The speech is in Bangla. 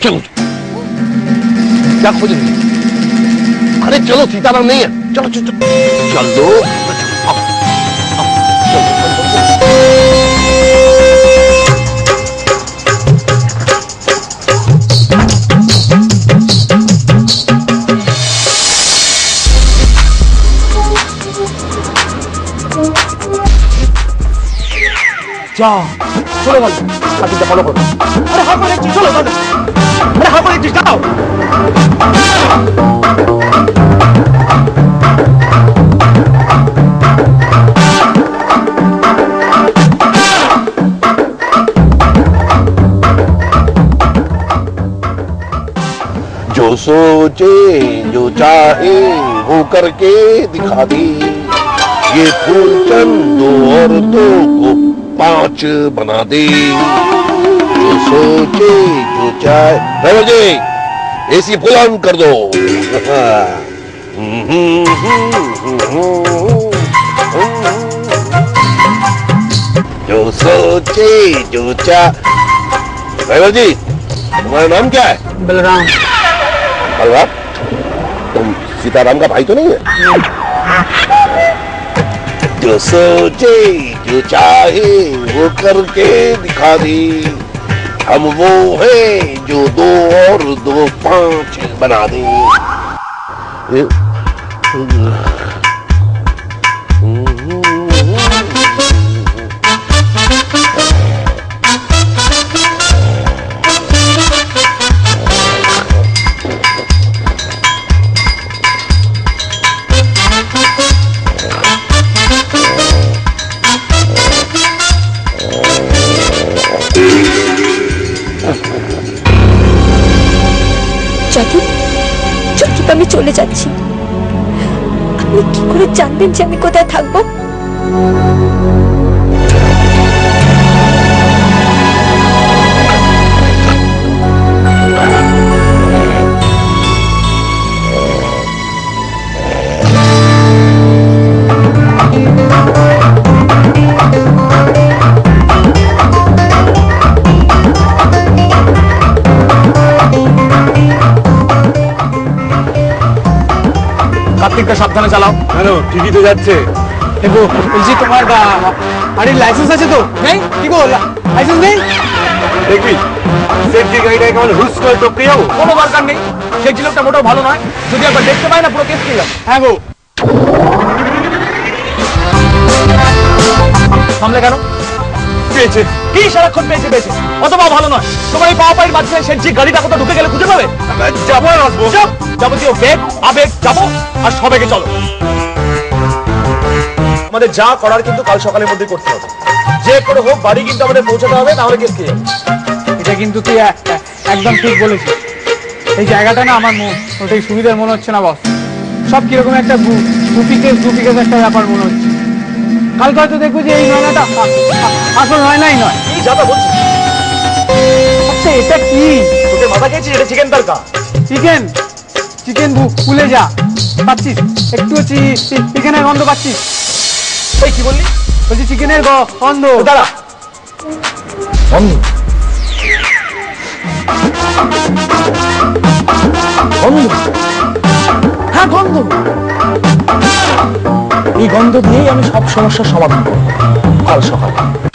站住！家伙子，把那脚都踢到那里，叫他叫他叫他。যা চলে গেল সাথীটা ফলো করো আরে হার করে চলো দাদা আরে হার করে যাও जो सोचे जो चाहे वो करके दिखा दे ये फूल चंद दो औरतों को पाँच बना दे। जो सोचे जो चाहे। जी एसी फुल ऑन कर दो। जो सोचे जो चाहे। ड्राइवर जी तुम्हारा नाम क्या है? बलराम। बलराम तुम सीताराम का भाई तो नहीं है। जो सोचे जो चाहे वो करके दिखा दे। हम वो है जो दो और दो पाँच बना दे। চলে যাচ্ছি। আপনি কি করে জানবেন যে আমি কোথায় থাকব? কার্তিকটা সাবধানে চালাও। কেন ঠিকই তো যাচ্ছে। দেখো বলছি তোমার গাড়ির লাইসেন্স আছে তো? নেই? কি গো লাইসেন্স নেই? দেখবি সেফটি গাড়িটা কেমন হুস করে টপকে যাব কোনো দরকার নেই। সেই লোকটা মোটেও ভালো নয়। যদি একবার দেখতে পাই না পুরো কেস কিলাম হ্যাঁ গো। কেন? পেয়েছে। কি সারাক্ষণ পেয়েছে পেয়েছে? অথবা ভালো নয়। তোমার এই পাওয়া পায়ের মাঝখানে সে যে গাড়িটা কোথাও ঢুকে গেলে খুঁজে পাবে? যাব আসব। যাবতীয় বেগ আবেগ যাব আর সবাইকে চলো। আমাদের যা করার কিন্তু কাল সকালের মধ্যে করতে হবে। যে করে হোক বাড়ি কিন্তু আমাদের পৌঁছাতে হবে তাহলে কেস খেয়ে এটা কিন্তু তুই একদম ঠিক বলেছিস। এই জায়গাটা না আমার ওটাই সুবিধার মনে হচ্ছে না বস। সব কীরকম একটা ডুপ্লিকেট ডুপ্লিকেট একটা ব্যাপার মনে হচ্ছে। কালকে হয়তো দেখব যে এই নয়নাটা আসল নয়নাই নয়। কি যাতা বলছিস? আচ্ছা এটা কি? তোকে মাথা খেয়েছিস এটা চিকেন তরকা চিকেন চিকেন ভুলে যা। পাচ্ছিস? একটু চিকেনের গন্ধ পাচ্ছিস। এই, কি বললি? বলছি চিকেনের গন্ধ। দাঁড়া। গন্ধ। গন্ধ। হ্যাঁ গন্ধ। এই গন্ধ দিয়েই আমি সব সমস্যার সমাধান করব। কাল সকালে।